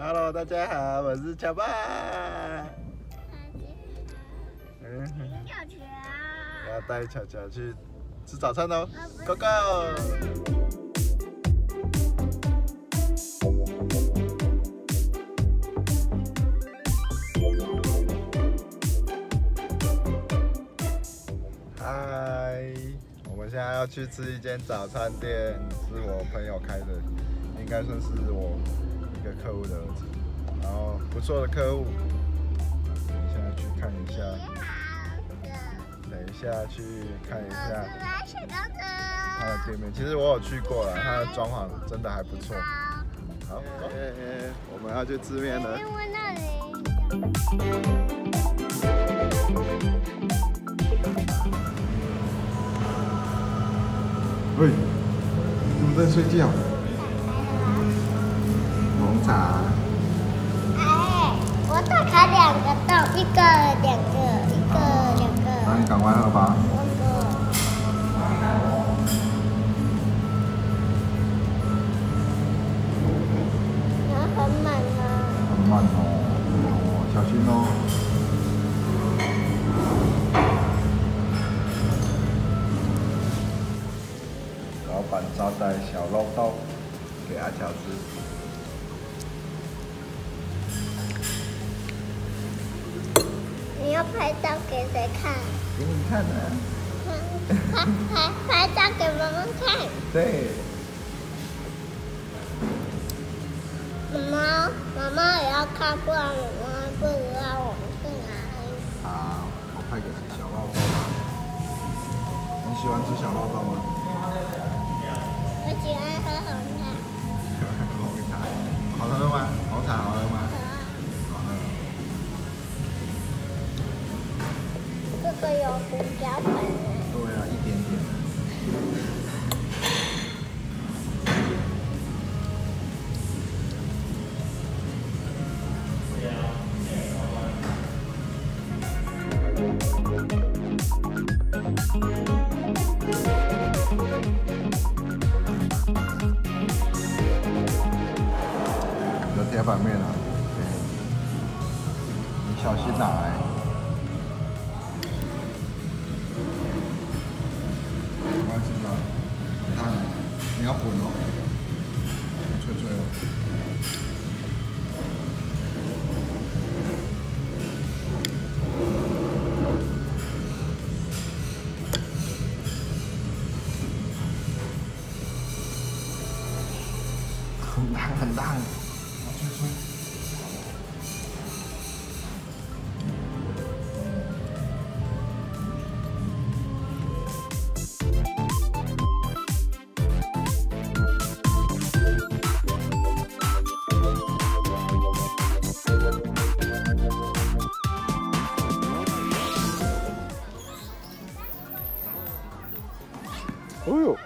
Hello，大家好，我是乔爸。嗯。要带巧巧去吃早餐喽，Go Go！嗨，我们现在要去吃一间早餐店，是我朋友开的，应该算是我一个客户的儿子，然后不错的客户，现在去看一下。等一下去看一下他的店面，其实我有去过了，他的装潢真的还不错。好，我们要去吃面了。喂，你们在睡觉？哎，我打开两个洞，一个、两个，一个、两个。那你赶快喝吧。很慢吗？很满哦，小心哦。招待小肉豆给阿乔吃。要拍照给谁看？给你看的。拍拍拍照给妈妈看。对。妈妈，妈妈也要看，不然妈妈不知道我们去哪里。好，我拍给小肉豆。你喜欢吃小肉豆吗？我喜欢喝个有胡椒粉。对啊，一点点。铁板面啊，你小心拿来。你要滚哦，脆脆哦。很大很大。哦呦！